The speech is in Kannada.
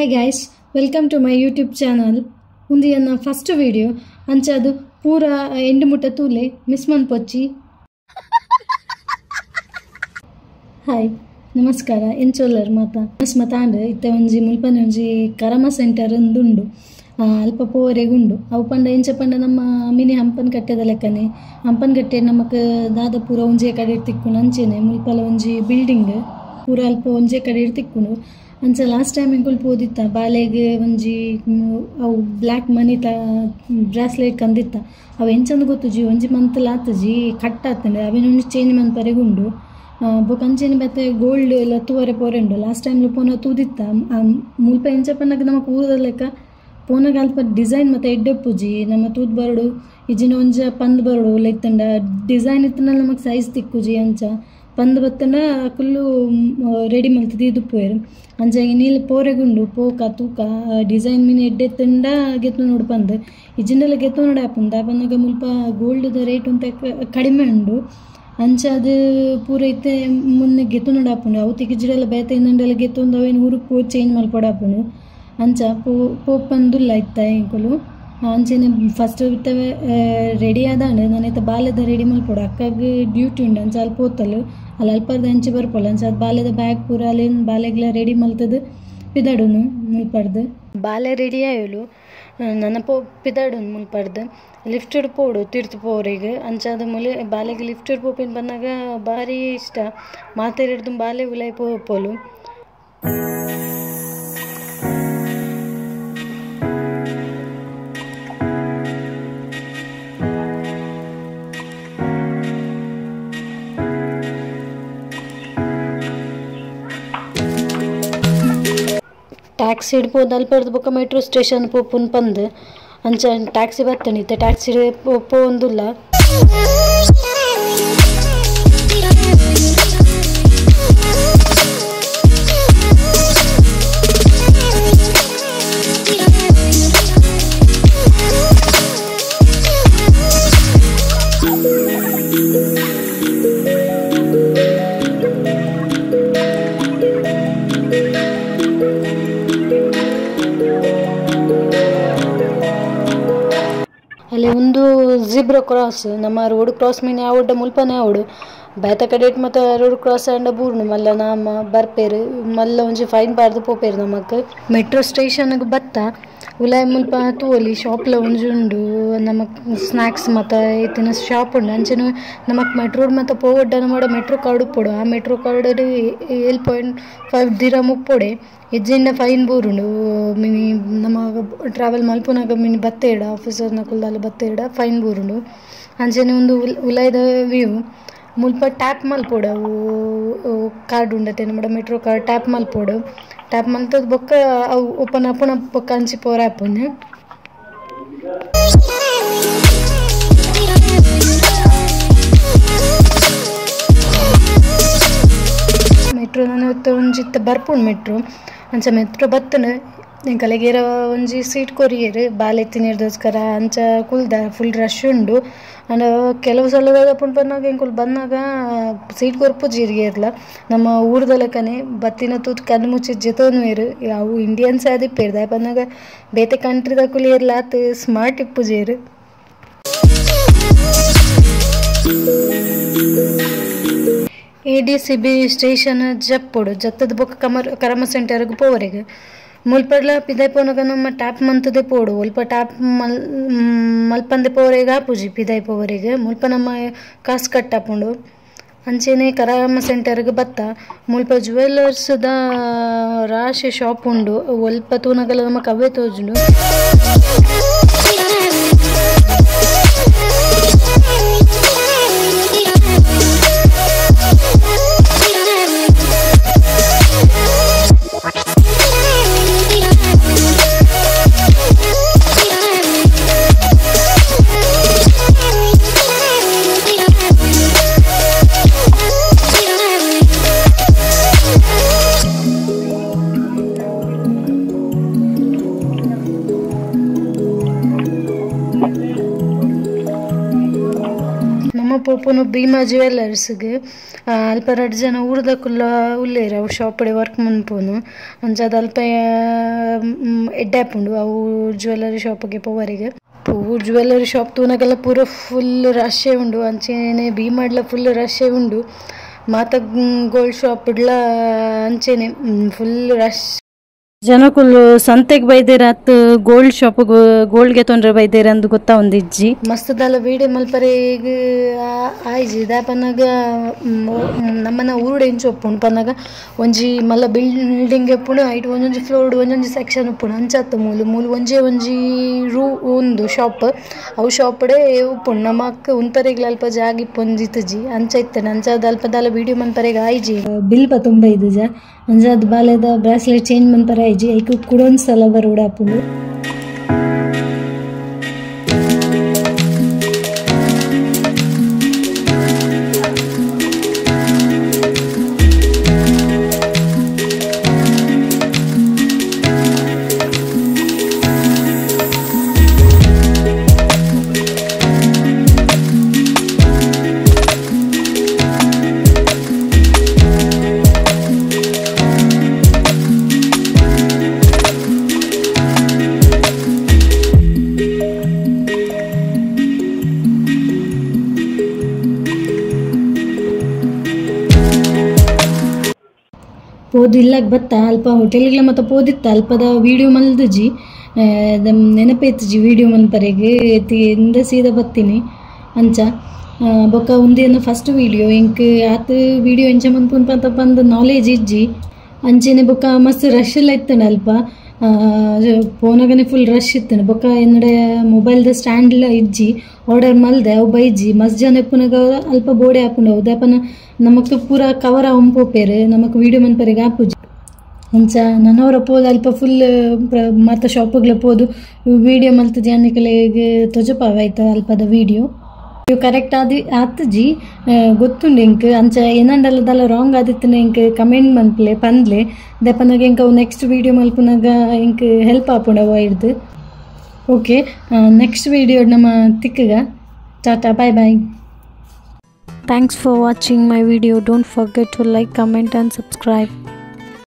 Hi guys welcome to my YouTube channel ಉಂದಿಯನ್ನ first video ಅಂಚದು ಪೂರ ಎಂಡು ಮುಟ್ಟ ತೂಲೆ ಮಿಸ್ ಮನ್ಪೊಚ್ಚಿ ಹಾಯ್ ನಮಸ್ಕಾರ. ಎಂಚೋಲ್ಲರ್ ಮಾತ? ಮಸ್ ಮಾತಾಂಡ್ ಇತ್ತೆ ಒಂಜಿ ಮುಲ್ಪನೆ ಒಂಜಿ ಕರಮ ಸೆಂಟರ್ ಉಂಡು ಅಲ್ಪ ಪೋವರೆಗುಂಡು ಅವು ಪಂಡ ಎಂಚ ಪಂಡ ನಮ್ಮ ಮಿನಿ ಹಂಪನ್ ಕಟ್ಟೆದ ಲೆಕ್ಕನೆ. ಹಂಪನ್ ಕಟ್ಟೆ ನಮಕ್ ದಾದ ಪೂರ ಒಂಜೆ ಕಡೆ ತಿಕ್ಕುಂಡು ಅಂಚೆನೆ. ಮುಲ್ಪಲ ಒಂಜಿ ಬಿಲ್ಡಿಂಗ್ ಪೂರ ಅಲ್ಪ ಒಂಜೆ ಕಡೆ ತಿಕ್ಕುಂಡು ಅಂಚ ಲಾಸ್ಟ್ ಟೈಮ್ ಎಂಕುಲ್ ಪೋದಿತ್ತ, ಬಾಲೆಗ್ ಒಂಜಿ ಅವು ಬ್ಲ್ಯಾಕ್ ಮನಿ ತ ಬ್ರಾಸ್ಲೆಟ್ ಕಂದಿತ್ತ. ಅವು ಎಂಚಂದು ಗೊತ್ತುಜಿ ಒಂಜಿ ಮಂತ್ ಲಾತಜಿ ಕಟ್ ಆತಂಡೆ ಅವಿನ ಒಂಜಿ ಚೇಂಜ್ ಮನ್ಪರೆಗುಂಡು ಬೊಕ ಅಂಚೆನೆ ಬತ್ತೆ ಗೋಲ್ಡ್ ಎಲ್ಲ ತೂವರೆ ಪೋರೆಂಡು. ಲಾಸ್ಟ್ ಟೈಮ್ ಪೋನ ತೂದಿತ್ತ. ಮುಲ್ಪ ಎಂಚ ಪನ್ನಗ ನಮಕ್ ಊರದ ಲೆಕ್ಕ? ಪೋನಾಗ ಅಲ್ಪ ಡಿಸೈನ್ ಮತ್ತೆ ಎಡ್ಡೆಪ್ಪುಜಿ ಪೂಜಿ ನಮ್ಮ ತೂದ್ ಬರಡು ಇಜಿನ ಒಂಜ ಪಂದ್ ಬರಡು ಲೈತಂಡ ಡಿಸೈನ್ ಇತ್ತನ ನಮಕ್ ಸೈಜ್ ತಿಕ್ಕುಜಿ ಅಂಚ. ಪಂದ್ ಬತ್ತಂಡ ಕುಲ್ಲು ರೆಡಿ ಮಲ್ತದ ಇದು ಪೋಯರು ಅಂಚ ನೀಲ್ ಪೋರೆಗುಂಡು, ಪೋಕ, ತೂಕ ಡಿಸೈನ್ ಮೀನು ಎಡ್ಡೆ ತಂಡ ಗೆತ್ತು ನೋಡು ಪಂದ್. ಇಜಿಂಡೆಲ್ಲ ಗೆತ್ತು ನೋಡಿ ಆಪುಂಡು ಬಂದಾಗ ಮುಲ್ಪ ಗೋಲ್ಡ್ದ ರೇಟ್ ಅಂತ ಕಡಿಮೆ ಉಂಡು. ಅಂಚ ಅದು ಪೂರ ಇತ್ತೆ ಮುನ್ನೆ ಗೆತ್ತು ನೋಡಿ ಆಪುಂಡು ಅವು ತಿಕ್ಕಿಜಿಡೆಲ್ಲ ಬೇತೆ ಇಂದಂಡೆಲ್ಲ ಗೆತ್ತು ಅವೇನು ಊರಿಗೆ ಪೋ ಚೇಂಜ್ ಮಲ್ಪಡ ಆಪುಂಡು ಅಂಚ ಪೋ ಪೋಪಂದುಲ್ಲ ಇತ್ತ ಎಂಕುಲು ಅಂಚೆನೆ ಫಸ್ಟ್ ಇತ್ತವೆ ರೆಡಿ ಆದಾಂಡ್ ನಾನೈತ ಬಾಲ್ಯದ ರೆಡಿ ಮಲ್ಪೊಡು ಅಕ್ಕಗ್ ಡ್ಯೂಟಿ ಉಂಡು ಅಂಚ ಅಲ್ಲಿ ಪೋತಲು ಅಲ್ಲಿ ಅಲ್ಪರ್ದ ಅಂಚೆ ಬರ್ಪೊಲ್ಲ ಅಂಚ ಅದು ಬಾಲ್ಯದ ಬ್ಯಾಗ್ ಪೂರ ಅಲ್ಲಿ ಬಾಲೆಗ್ಲ ರೆಡಿ ಮಲ್ತದು ಪಿದಾಡುನು ಮುಲ್ಪಡ್ದು ಬಾಲೆ ರೆಡಿ ಆಯಲು ನನ್ನ ಪೋ ಪಿದಾಡುನು ಮುಲ್ಪಡ್ದು ಲಿಫ್ಟ್ ಪೋಡು ತಿರ್ತು ಪೋರಿಗೆ ಅಂಚಾದ ಮುಲೆ ಬಾಲೆಗೆ ಲಿಫ್ಟ್ ಪೋಪಿನ ಬಂದಾಗ ಭಾರಿ ಇಷ್ಟ ಮಾತೆರೆಡ್ದು ಬಾಲೆ ಉಲಾಯ್ ಪೋ ಟ್ಯಾಕ್ಸಿ ಹಿಡ್ಬೋದು ಅಲ್ಲಿ ಬೊಕ್ಕ ಮೆಟ್ರೋ ಸ್ಟೇಷನ್ ಪೋಪುನ್ ಪಂದ್. ಅಂಚ ಟ್ಯಾಕ್ಸಿ ಬತ್ತಣಿತ್ತೆ ಟ್ಯಾಕ್ಸಿ ಪೋ ಅಲ್ಲಿ ಒಂದು ಜಿಬ್ರಾ ಕ್ರಾಸ್ ನಮ್ಮ ರೋಡ್ ಕ್ರಾಸ್ ಮೀನು ಯಾವ ಮುಲ್ಪನೆ ಆವಡು ಬೇತ ಕಡೆಟ್ ಮತ್ತೆ ರೋಡ್ ಕ್ರಾಸ್ ಆಂಡ ಬೂರ್ನು ಮಲ್ಲ ನಾಮ ಬರ್ಪೇರು, ಮಲ್ಲ ಒಂಜಿ ಫೈನ್ ಪಾರ್ದು ಪೋಪೇರು ನಮಕ್. ಮೆಟ್ರೋ ಸ್ಟೇಷನ್ಗೆ ಬತ್ತ ಉಲಾಯ್ ಮುಲ್ಪ ತೂವಲಿ ಶಾಪ್ಲ ಒಂಜಿ ಉಂಡು, ನಮಕ್ ಸ್ನ್ಯಾಕ್ಸ್ ಮತ್ತು ಇತ್ತಿನ ಶಾಪ್ ಉಂಡು. ಅಂಚೆನು ನಮಕ್ ಮೆಟ್ರೋ ಮತ್ತು ಪೋವಡ್ಡ ನಮ್ಮ ಮೆಟ್ರೋ ಕಾರ್ಡ್ ಪೋಡು ಆ ಮೆಟ್ರೋ ಕಾರ್ಡ್ ಏಳ್ ಪಾಯಿಂಟ್ ಫೈವ್ ದಿರಮ್ ಉಪ್ಪೊಡೆ ಹೆಜ್ಜೆಯಿಂದ ಫೈನ್ ಬೂರುಂಡು ಮಿನಿ ನಮ್ಮ ಟ್ರಾವೆಲ್ ಮಲ್ಪುನಾಗ ಮಿನಿ ಬತ್ತೇಡ ಆಫೀಸರ್ನ ಕುಲ್ದಾಲ ಬತ್ತೇಡ ಫೈನ್ ಬೂರುಂಡು ಅಂಚನೆ ಒಂದು ಉಲ್ ಉಲಾಯ್ದ ವ್ಯೂ ಮುಲ್ಪ ಟ್ಯಾಪ್ ಮಲ್ಪೋಡು ಅವು ಕಾರ್ಡ್ ಉಂಡತೆ ನಮ್ಮ ಮೆಟ್ರೋ ಕಾರ್ಡ್ ಟ್ಯಾಪ್ ಮಲ್ಪೋಡು ಟ್ಯಾಪ್ ಮಲ್ತದ ಬೊಕ್ಕ ಅವು ಓಪನ್ ಆಪುನ ಬೊಕ್ಕ ಅಂಚಿ ಪೋರ ಆಪುನೆ ಮೆಟ್ರೋ ನಾನು ಇವತ್ತು ಒಂಜಿತ್ತ ಬರ್ಪುಂಡು ಮೆಟ್ರೋ. ಅಂಚ ಮೆಟ್ರೋ ಬತ್ತನ ಕಲೆಗೇರ ಒಂಜಿ ಸೀಟ್ ಕೊರಿಯರ್ ಬಾಲೆತ್ತಿ ನಿರ್ದೋಸ್ಕರ ಅಂಚ ಕುಲ್ದ ಫುಲ್ ರಶ್ ಉಂಡು. ಅಂಡ್ ಕೆಲವು ಸಲದಾಗ ಬಂದಾಗ ಎಂಕುಲ್ ಬಂದಾಗ ಸೀಟ್ ಕೊರ್ಪು ಜೀರಿಗೆರ್ಲ ನಮ್ಮ ಊರ್ದ ಕನೆ ಬತ್ತಿನ ತೂತ್ ಕಣ್ಣು ಮುಚ್ಚಿ ಜೊತೋನು ಇರು. ಅವು ಇಂಡಿಯನ್ಸ್ ಪೇರ್ದ. ಬಂದಾಗ ಬೇತೆ ಕಂಟ್ರಿದ ಕುಲಿಯರ್ಲ ಆತ್ ಸ್ಮಾರ್ಟ್ ಇಪ್ಪು ಜೇರು. A D C B station ಜಪ್ಪುಡು, ಜತ್ತದ ಬೊಕ್ಕ ಕಮರ್, ಕರಮ ಸೆಂಟರ್ಗೆ ಪೋವರೆಗೆ. ಮುಲ್ಪಡ್ಲ ಪಿದೆ ಪೋನಗ ನಮ್ಮ ಟ್ಯಾಪ್ ಮಂತದೆ ಪೋಡು. ಒಲ್ಪ ಟ್ಯಾಪ್ ಮಲ್, ಮಲ್ಪಂದೆ ಪೋರೆಗೆ ಆಪುಜಿ ಪಿದಾಯ್ ಪೋವರೆಗೆ ಮುಲ್ಪ ನಮ್ಮ ಕಾಸು ಕಟ್ಟಾಪುಂಡು ಅಂಚೆನೆ ಕರಾಮ ಸೆಂಟರ್ಗೆ ಬತ್ತ. ಮುಲ್ಪ ಜುವೆಲ್ಲರ್ಸ್ದ ರಾಶಿ ಶಾಪ್ ಉಂಡು. ಒಲ್ಪ ತೂನಗಲ ನಮ್ಮ ಕವ್ವೆ ತೋಜುಂಡು. ಪೋಪುನು ಭೀಮಾ ಜ್ಯುವೆಲ್ಲರ್ಸ್ಗೆ ಅಲ್ಪ ರಡ್ಡ್ ಜನ ಊರ್ದ ಕುಲ್ಲ ಉಲ್ಲೇರ್ ಅವು ಶಾಪಡೆ ವರ್ಕ್ ಮನ್ಪುನು ಅಂಚಾದ ಅಲ್ಪ ಎಡ್ಡಾಪುಂಡು ಅವು ಜ್ಯುವೆಲ್ಲರಿ ಶಾಪ್ಗೆ ಪೋವರಿಗೆ. ಪೂ ಜ್ಯುವೆಲ್ಲರಿ ಶಾಪ್ ತೂನಗೆಲ್ಲ ಪೂರ ಫುಲ್ ರಶ್ಶೇ ಉಂಡು. ಅಂಚೆನೆ ಭೀಮಾಡ್ಲ ಫುಲ್ ರಶ್ಶೇ ಉಂಡು. ಮಾತ ಗೋಲ್ಡ್ ಶಾಪ್ ಇಡ್ಲ ಅಂಚೆನೆ ಫುಲ್ ರಶ್ ಜನಕುಲು ಸಂತೆಗೆ ಬೈದೆರ್ ಅತ್ ಗೋಲ್ಡ್ ಶಾಪ್ ಗೋಲ್ಡ್ಗೆ ತೊಂದ್ರೆ ಬೈದೇರ ಅಂದ್ ಗೊತ್ತಾ ಒಂದಿಜ್ಜಿ ಇಜ್ಜಿ? ಮಸ್ತ್ ದಾಲ ವೀಡಿಯೋ ಮಲ್ಪರೆ ಈಗ ಆಯ್ಜಿ ದಾಪನಾಗ ನಮ್ಮನ ಊರುಡೆ ಇಂಚು ಒಪ್ಪುಂಡು ಪನ್ನಾಗ ಒಂಜಿ ಮಲ್ಲ ಬಿಲ್ಡಿಂಗ್ ಎಪ್ಪುಂಡು ಐಟ್ ಒಂದೊಂಜಿ ಫ್ಲೋರ್ ಒಂದೊಂಜಿ ಸೆಕ್ಷನ್ ಉಪ್ಪುಂಡು ಅಂಚತ್ತ ಮೂಲು ಮೂಲು ಒಂಜೇ ಒಂಜಿ ರೂ ಒಂದು ಶಾಪ್. ಅವು ಶಾಪ್ಡೆ ಉಪ್ಪುಂಡು ನಮ್ಮ ಅಕ್ಕ ಉಂತರೆಗ್ಲ ಅಲ್ಪ ಜಾಗ ಇಪ್ಪೊಂದಿತ್ತಜಿ ಅಂಚ ಇತ್ತನೆ ಅಂಚಾದ ಅಲ್ಪ ದಾಲ ವೀಡಿಯೋ ಮನ್ಪರೆಗ ಆಯ್ಜಿ. ಬಿಲ್ ಪ ತುಂಬ ಇದು ಜಾ ಅಂಜಾದ ಬಾಲೆದ ಬ್ರಾಸ್ಲೆಟ್ ಚೇಂಜ್ ಮನ್ಪರೆ ಆಯ್ಜಿ ಐಕ್ ಕುಡೊಂದು ಸಲ ಬರೋಡ ಪೋದು ಇಲ್ಲಾಗ ಬತ್ತ? ಅಲ್ಪ ಹೋಟೆಲ್ಗೆಲ್ಲ ಮತ್ತೆ ಪೋದಿತ್ತ? ಅಲ್ಪದ ವಿಡಿಯೋ ಮಲ್ದಜಿ ನೆನಪೈತಜಿ ವಿಡಿಯೋ ಮಲ್ಪರೆಗೆ ಇಂದ ಸೀದಾ ಬತ್ತೀನಿ ಅಂಚ. ಬೊಕ್ಕ ಉಂದೇನು ಫಸ್ಟ್ ವಿಡಿಯೋ ಇಂಕ್ ಆತ ವಿಡಿಯೋ ಎಂಚ ಮನ್ಪುನ್ಪ ಪಂತ ಬಂದು ನಾಲೆಜ್ ಇಜ್ಜಿ. ಅಂಚೆನೆ ಬೊಕ್ಕ ಮಸ್ತ್ ರಶ್ ಎಲ್ಲ ಇತ್ತಣ ಅಲ್ಪ. ಫೋನಾಗನೆ ಫುಲ್ ರಶ್ ಇತ್ತನೆ ಬೊಕ್ಕ ಎನ್ನಡೆ ಮೊಬೈಲ್ದ ಸ್ಟ್ಯಾಂಡ್ ಎಲ್ಲ ಇಜ್ಜಿ ಆರ್ಡರ್ ಮಲ್ದೆ, ಅವು ಬೈಜಿ ಮಸ್ತ್ ಜನ ಎಪ್ಪುನಾಗ ಅಲ್ಪ ಬೋಡೆ ಹಾಕೊಂಡು ಅವು ದಾಪನ ನಮಕ್ ಪೂರ ಕವರ್ ಪೋಪೇರು ನಮಕ್ ವಿಡಿಯೋ ಮನ್ಪರಿಗೆ ಆಪುಜಿ ಅಂಚ ನನ್ನವರ ಪೋದು ಅಲ್ಪ ಫುಲ್ ಮತ್ತೆ ಶಾಪ್ಗಳ ಪೋದು. ವಿಡಿಯೋ ಮಲ್ತ ಜನಕ್ಕೆ ತೊಜಪಾವ ಆಯ್ತು ಅಲ್ಪದ ವಿಡಿಯೋ ಇವು ಕರೆಕ್ಟ್ ಆದಿ ಆತಜಿ ಆ, ಗೊತ್ತುಂಡು ಇಂಕ್ ಅಂಚ ಏನಂಡಲ್ಲದಲ್ಲ ರಾಂಗ್ ಆದಿತ್ತನ ಇಂಕ್ ಕಮೆಂಟ್ ಮನ್ಪ್ಲೆ ಪಂದ್ಲೆ ದೆಪನಾಗ ಇಂಕ ಅವು ನೆಕ್ಸ್ಟ್ ವಿಡಿಯೋ ಮಲ್ಪನಾಗ ಇಂಕ್ ಹೆಲ್ಪ್ ಆಪುಂಡು ಅವ ಇಡ್ದು ಓಕೆ ನೆಕ್ಸ್ಟ್ ವಿಡಿಯೋ ನಮ್ಮ ತಿಕ್ಕಗ ಟಾಟಾ ಬಾಯ್ ಬಾಯ್ Thanks for watching my video. Don't forget to like, comment, and subscribe.